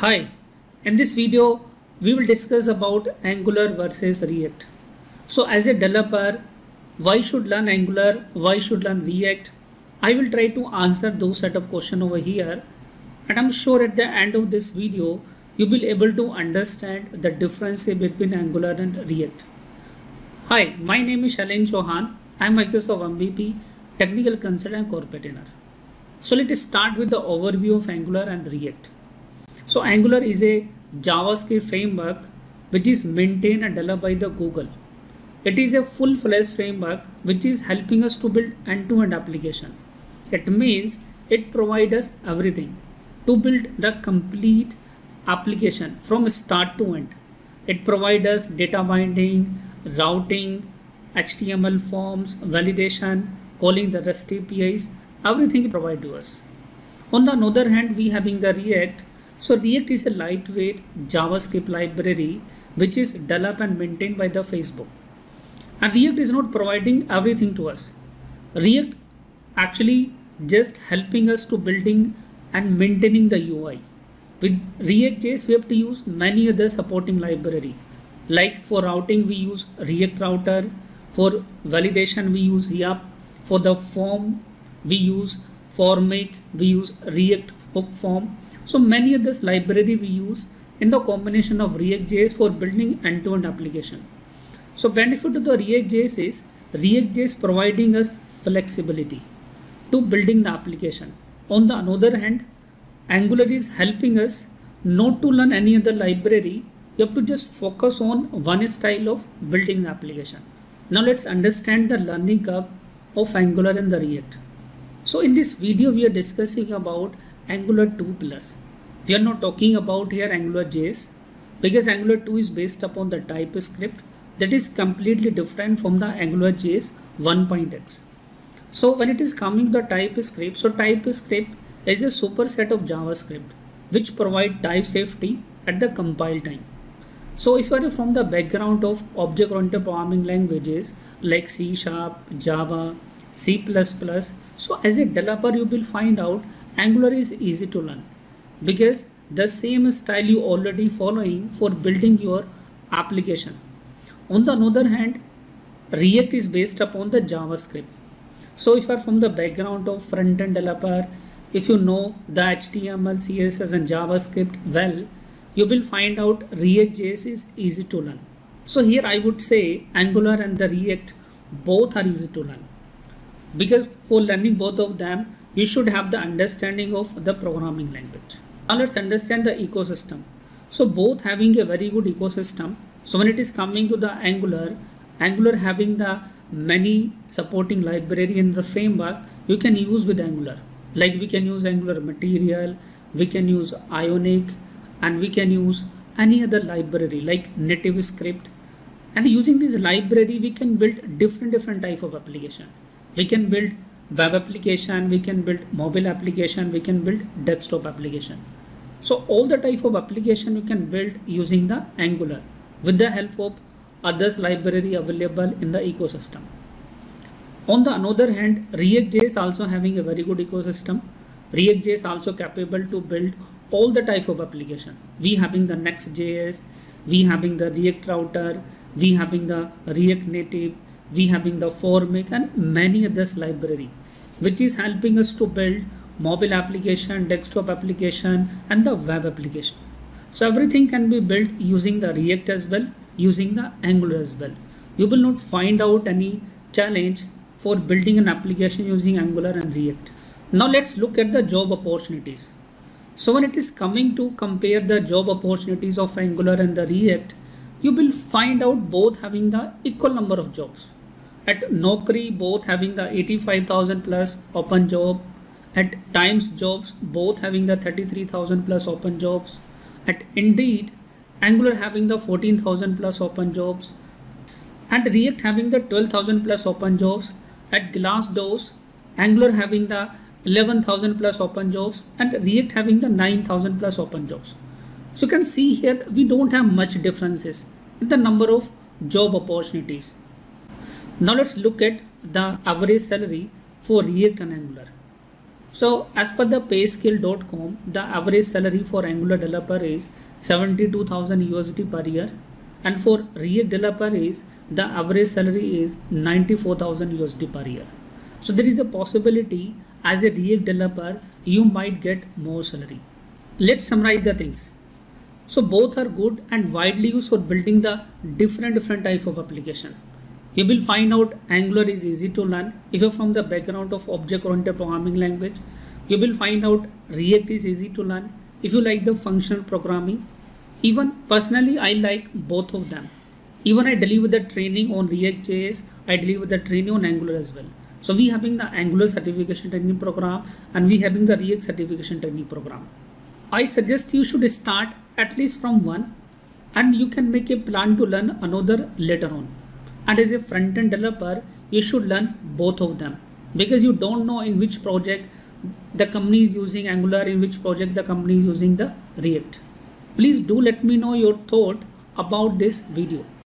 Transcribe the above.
Hi, in this video we will discuss about Angular versus React. So as a developer, why should learn Angular, why should learn React? I will try to answer those set of question over here and I'm sure at the end of this video you will able to understand the difference between Angular and React. Hi, my name is Shailen Chauhan. I'm Microsoft MVP, Technical Consultant and Corporate Trainer. So let us start with the overview of Angular and React. So Angular is a JavaScript framework which is maintained and developed by the Google. It is a full-fledged framework which is helping us to build end-to-end application. It means it provides us everything to build the complete application from start to end. It provides us data binding, routing, HTML forms, validation, calling the REST APIs, everything provide to us. On the other hand, we having the React. So React is a lightweight JavaScript library which is developed and maintained by the Facebook. And React is not providing everything to us. React actually just helping us to building and maintaining the UI. With React.js, we have to use many other supporting library. Like for routing, we use React Router. For validation, we use Yup. For the form, we use Formik. We use React Hook Form. So many of this library we use in the combination of React.js for building end-to-end application. So benefit of the React.js is React.js providing us flexibility to building the application. On the other hand, Angular is helping us not to learn any other library. You have to just focus on one style of building the application. Now let's understand the learning curve of Angular and the React. So in this video, we are discussing about Angular 2 plus. We are not talking about here Angular JS because Angular 2 is based upon the TypeScript that is completely different from the Angular JS 1.x. So when it is coming the TypeScript, so TypeScript is a superset of JavaScript which provide type safety at the compile time. So if you are from the background of object-oriented programming languages like C Sharp, Java, C++, so as a developer you will find out Angular is easy to learn because the same style you already following for building your application. On the other hand, React is based upon the JavaScript. So if you are from the background of front-end developer, if you know the HTML, CSS and JavaScript well, you will find out React.js is easy to learn. So here I would say Angular and the React both are easy to learn because for learning both of them you should have the understanding of the programming language. Now let's understand the ecosystem. So both having a very good ecosystem. So when it is coming to the Angular, Angular having the many supporting library in the framework you can use with Angular. Like we can use Angular Material, we can use Ionic, and we can use any other library like native script. And using this library, we can build different different type of application. We can build web application we can build mobile application we can build desktop application. So all the type of application you can build using the angular. With the help of others library available in the ecosystem. On the another hand react.js also having a very good ecosystem. React.js also capable to build all the type of application. We having the next.js we having the react router we having the react native we having the Formik and many others library which is helping us to build mobile application desktop application and the web application. So everything can be built using the react as well using the angular as well. You will not find out any challenge for building an application using angular and react. Now let's look at the job opportunities. So when it is coming to compare the job opportunities of angular and the react you will find out both having the equal number of jobs at Naukri both having the 85,000 plus open job. At Times Jobs both having the 33,000 plus open jobs. At Indeed Angular having the 14,000 plus open jobs. And React having the 12,000 plus open jobs. At Glassdoor Angular having the 11,000 plus open jobs. And React having the 9,000 plus open jobs. So you can see here we don't have much differences in the number of job opportunities. Now let's look at the average salary for React and Angular. So as per the payscale.com, the average salary for Angular developer is 72,000 USD per year and for React developer is the average salary is 94,000 USD per year. So there is a possibility as a React developer you might get more salary. Let's summarize the things. So both are good and widely used for building the different different type of application. You will find out Angular is easy to learn. If you're from the background of object-oriented programming language, you will find out React is easy to learn. If you like the functional programming, even personally, I like both of them. Even I deliver the training on React.js, I deliver the training on Angular as well. So we having the Angular certification training program and we having the React certification training program. I suggest you should start at least from one and you can make a plan to learn another later on. And as a front-end developer, you should learn both of them because you don't know in which project the company is using Angular, in which project the company is using the React. Please do let me know your thought about this video.